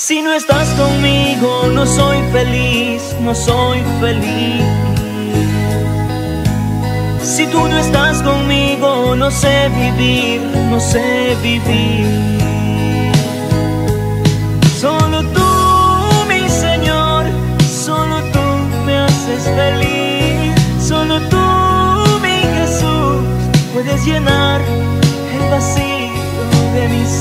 Si no estás conmigo, no soy feliz, no soy feliz. Si tú no estás conmigo, no sé vivir, no sé vivir. Solo tú, mi Señor, solo tú me haces feliz. Solo tú, mi Jesús, puedes llenar el vacío de mis